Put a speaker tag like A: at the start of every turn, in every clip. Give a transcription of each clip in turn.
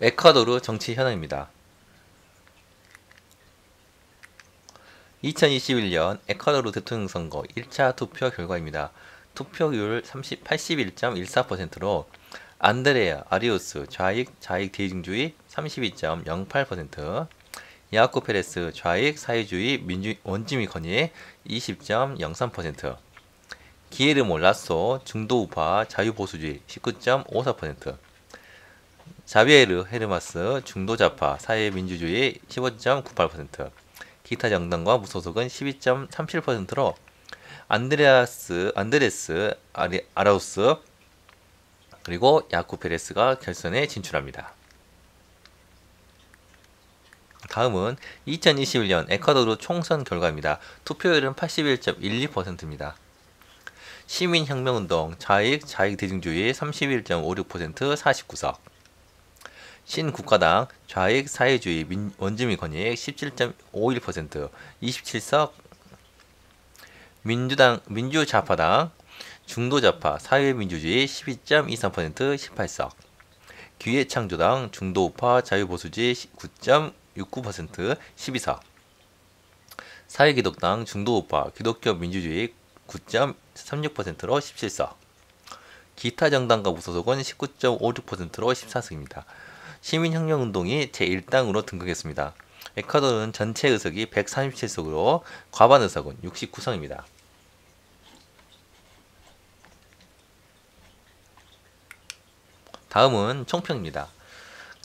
A: 에콰도르 정치 현황입니다. 2021년 에콰도르 대통령 선거 1차 투표 결과입니다. 투표율 30, 81.14%로 안드레아 아리오스 좌익 좌익 대중주의 32.08%, 야코 페레스 좌익 사회주의 민주 원주민 건의 20.03%, 기에르모 라소 중도 우파 자유보수주의 19.54%, 자비에르 헤르마스 중도 좌파 사회민주주의 15.98%, 기타 정당과 무소속은 12.37%로 안드레아스 안드레스 아리, 아라우스 그리고 야쿠 페레스가 결선에 진출합니다. 다음은 2021년 에콰도르 총선 결과입니다. 투표율은 81.12%입니다. 시민혁명운동 좌익 좌익 대중주의 31.56% 49석 신국가당 좌익 사회주의 민, 원주민 권익 17.51% 27석 민주당 민주좌파당 중도좌파 사회민주주의 12.23% 18석 기회창조당 중도우파 자유보수주의 9.69% 12석 사회기독당 중도우파 기독교 민주주의 9.36%로 17석 기타 정당과 무소속은 19.56%로 14석입니다. 시민혁명운동이 제1당으로 등극했습니다. 에콰도르는 전체 의석이 137석으로 과반 의석은 69석입니다. 다음은 총평입니다.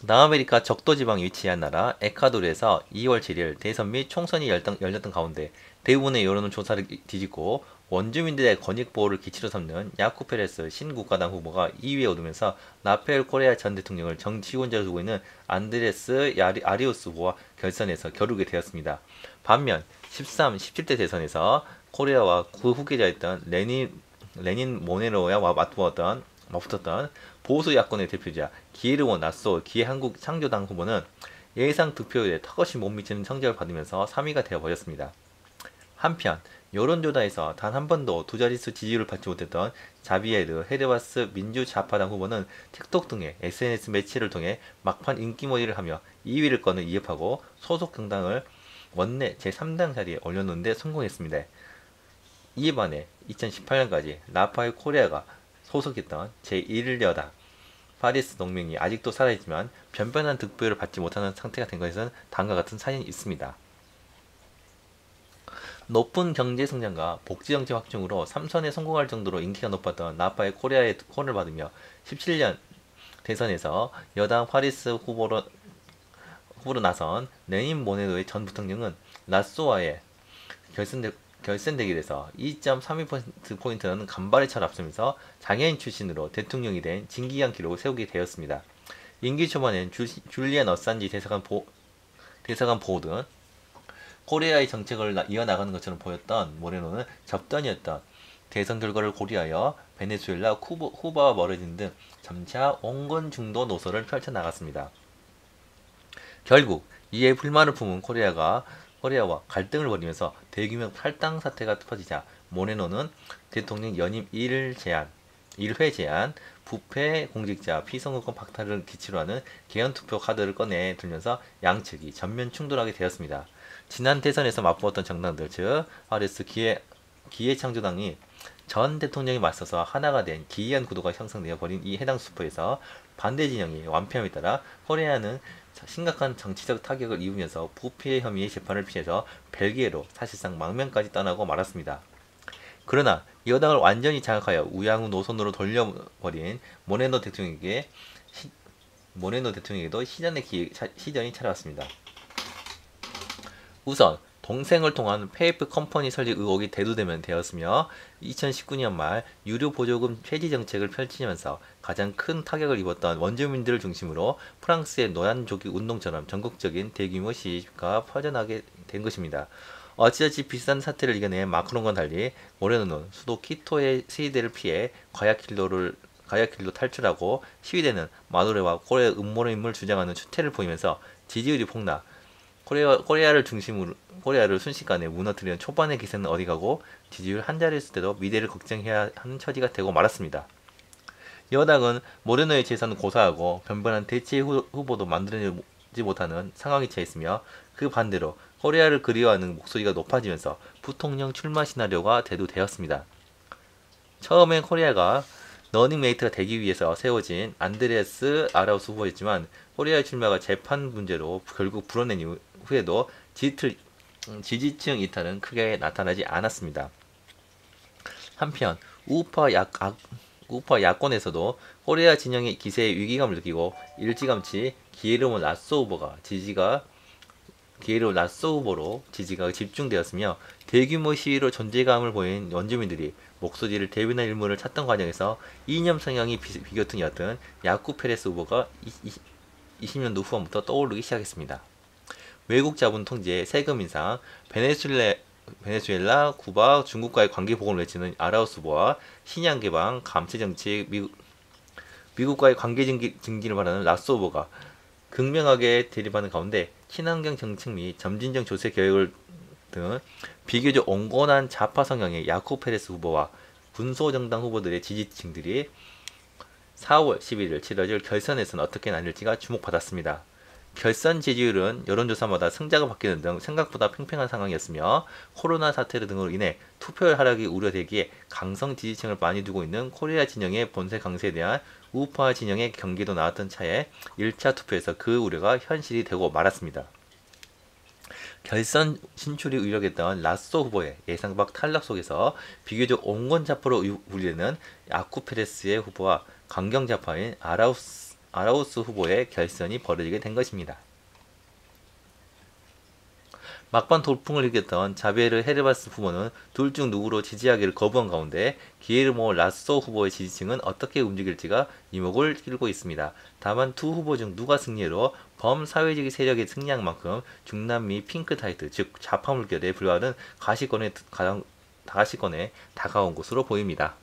A: 남아메리카 적도 지방에 위치한 나라 에콰도르에서 2월 7일 대선 및 총선이 열렸던 가운데 대부분의 여론은 조사를 뒤집고 원주민들의 권익 보호를 기치로 삼는 야쿠 페레스 신국가당 후보가 2위에 오르면서 라파엘 코레아 전 대통령을 정치 후원자로 두고 있는 안드레스 야리, 아라우스 후보와 결선에서 겨루게 되었습니다. 반면 13, 17대 대선에서 코레아와 그 후계자였던 레닌 레닌 모레노와 맞붙었던 맞붙었던 보수 야권의 대표자 기예르모 라쏘 기회창조당 후보는 예상 득표율에 턱없이 못 미치는 성적을 받으면서 3위가 되어버렸습니다. 한편 여론조사에서 단 한 번도 두 자릿수 지지율을 받지 못했던 자비에르 헤르바스 민주좌파당 후보는 틱톡 등의 SNS 매체를 통해 막판 인기몰이를 하며 2위를 거의 위협하고 소속 정당을 원내 제3당 자리에 올려놓는데 성공했습니다. 이에 반해 2018년까지 라파엘 코레아가 소속했던 제1여당 파이스 동맹이 아직도 살아있지만 변변한 득표를 받지 못하는 상태가 된 것에는 다음과 같은 사연이 있습니다. 높은 경제 성장과 복지 정책 확충으로 3선에 성공할 정도로 인기가 높았던 라파엘 코레아의 call을 받으며 17년 대선에서 여당 파이스 후보로 후보로 나선 레닌 모레노 전 부통령은 라쏘와의 결선대, 결선 대결에서 2.32%포인트라는 간발의 차를 앞서면서 장애인 출신으로 대통령이 된 진기한 기록을 세우게 되었습니다. 임기 초반엔 줄, 줄리안 어산지 대사관, 보, 대사관 보호 등 코레아의 정책을 이어나가는 것처럼 보였던 모레노는 접전이었던 대선 결과를 고려하여 베네수엘라 쿠바, 쿠바와 멀어진 등 점차 온건 중도 노선을 펼쳐나갔습니다. 결국 이에 불만을 품은 코레아가 코레아와 갈등을 벌이면서 대규모 탈당 사태가 터지자 모레노는 대통령 연임 1일 제한, 1회 제한, 부패 공직자 피선거권 박탈을 기치로 하는 개헌투표 카드를 꺼내 들면서 양측이 전면 충돌하게 되었습니다. 지난 대선에서 맞붙었던 정당들 즉 RS 기회 기회창조당이 전 대통령이 맞서서 하나가 된 기이한 구도가 형성되어 버린 이 해당 수포에서 반대 진영이 완패함에 따라 코리아는 심각한 정치적 타격을 입으면서 부패 혐의의 재판을 피해서 벨기에로 사실상 망명까지 떠나고 말았습니다. 그러나 여당을 완전히 장악하여 우양우 노선으로 돌려버린 모레노 대통령에게 시, 모레노 대통령에게도 시련의 기, 시련이 찾아왔습니다. 우선 동생을 통한 페이퍼 컴퍼니 설립 의혹이 대두되면 되었으며 2019년 말 유류 보조금 폐지 정책을 펼치면서 가장 큰 타격을 입었던 원주민들을 중심으로 프랑스의 노란조끼 운동처럼 전국적인 대규모 시위가 퍼져나가게 된 것입니다. 어찌어찌 비슷한 사태를 이겨낸 마크롱과 달리 모레노는 수도 키토의 세대를 피해 과야킬로를 가야길로 탈출하고 시위대는 마누레와 고레 음모임을 주장하는 추태를 보이면서 지지율이 폭락, 코리아, 코리아를 중심으로 코리아를 순식간에 무너뜨리는 초반의 기세는 어디 가고 지지율 한 자리였을 때도 미래를 걱정해야 하는 처지가 되고 말았습니다. 여당은 모레노의 재산을 고사하고 변변한 대체 후- 후보도 만들어내지 못하는 상황에 처했으며 그 반대로 코레아를 그리워하는 목소리가 높아지면서 부통령 출마 시나리오가 대두되었습니다. 처음엔 코레아가 러닝메이트가 되기 위해서 세워진 안드레스 아라우스 후보였지만 코레아의 출마가 재판 문제로 결국 불허된 이후- 후에도 지지틀, 음, 지지층 이탈은 크게 나타나지 않았습니다. 한편 우파 약, 악- 우파 야권에서도 코레아 진영의 기세에 위기감을 느끼고 일찌감치 기예르모 라쏘 후보가 지지가 라쏘 후보로 지지가 집중되었으며 대규모 시위로 존재감을 보인 원주민들의 목소리를 대변할 인물을 찾던 과정에서 이념 성향이 비, 비교통이었던 야쿠 페레스 후보가 20년도 후반부터 떠오르기 시작했습니다. 외국 자본 통제, 세금 인상, 베네수엘라, 베네수엘라, 쿠바, 중국과의 관계 복원을 외치는 아라우스 후보와 시장 개방, 감세 정책, 미국, 미국과의 관계 증진을 바라는 라쏘 후보가 극명하게 대립하는 가운데 친환경 정책 및 점진적 조세 개혁을 등 비교적 온건한 좌파 성향의 야쿠 페레스 후보와 군소정당 후보들의 지지층들이 4월 11일 치러질 결선에서는 어떻게 나뉠지가 주목받았습니다. 결선 지지율은 여론조사마다 승자가 바뀌는 등 생각보다 팽팽한 상황이었으며 코로나 사태 등으로 인해 투표율 하락이 우려되기에 강성 지지층을 많이 두고 있는 코레아 진영의 본세 강세에 대한 우파 진영의 경기도 나왔던 차에 1차 투표에서 그 우려가 현실이 되고 말았습니다. 결선 진출이 유력했던 라쏘 후보의 예상 밖 탈락 속에서 비교적 온건좌파로 분리되는 아쿠페레스의 후보와 강경좌파인 아라우스, 아라우스 후보의 결선이 벌어지게 된 것입니다. 막판 돌풍을 일으켰던 자베르 헤르바스 후보는 둘 중 누구로 지지하기를 거부한 가운데 기에르모 라쏘 후보의 지지층은 어떻게 움직일지가 이목을 끌고 있습니다. 다만 두 후보 중 누가 승리로 범사회주의 세력이 승리한 만큼 중남미 핑크타이트 즉 좌파 물결에 불과하는 가시권에 가시권에 다가온 것으로 보입니다.